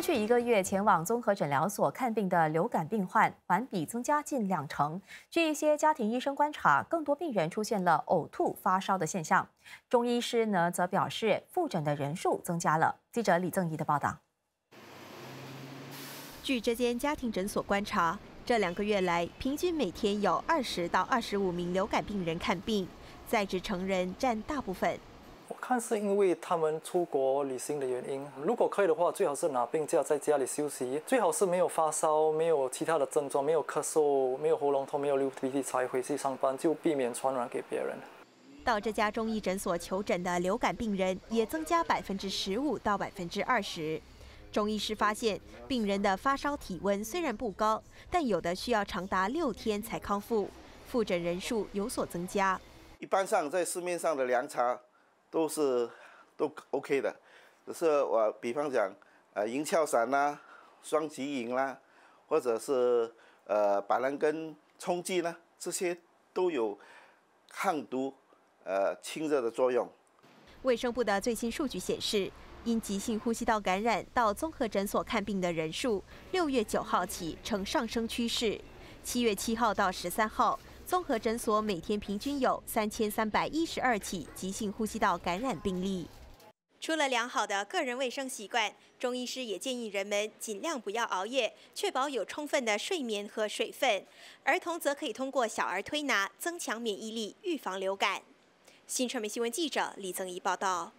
过去一个月前往综合诊疗所看病的流感病患，环比增加近两成。据一些家庭医生观察，更多病人出现了呕吐、发烧的现象。中医师呢，则表示复诊的人数增加了。记者李正怡的报道。据这间家庭诊所观察，这两个月来，平均每天有二十到二十五名流感病人看病，在职成人占大部分。我看是因为他们出国旅行的原因。如果可以的话，最好是拿病假在家里休息，最好是没有发烧、没有其他的症状、没有咳嗽、没有喉咙痛、没有流鼻涕才回去上班，就避免传染给别人。到这家中医诊所求诊的流感病人也增加百分之十五到百分之二十。中医师发现，病人的发烧体温虽然不高，但有的需要长达六天才康复，复诊人数有所增加。一般上在市面上的凉茶都是都 OK 的，只是我比方讲，呃，银翘散啦、双极饮啦，或者是呃板蓝根冲剂呢，这些都有抗毒、呃清热的作用。卫生部的最新数据显示。因急性呼吸道感染到综合诊所看病的人数，六月九号起呈上升趋势。七月七号到十三号，综合诊所每天平均有三千三百一十二起急性呼吸道感染病例。除了良好的个人卫生习惯，中医师也建议人们尽量不要熬夜，确保有充分的睡眠和水分。儿童则可以通过小儿推拿增强免疫力，预防流感。新传媒新闻记者李增怡报道。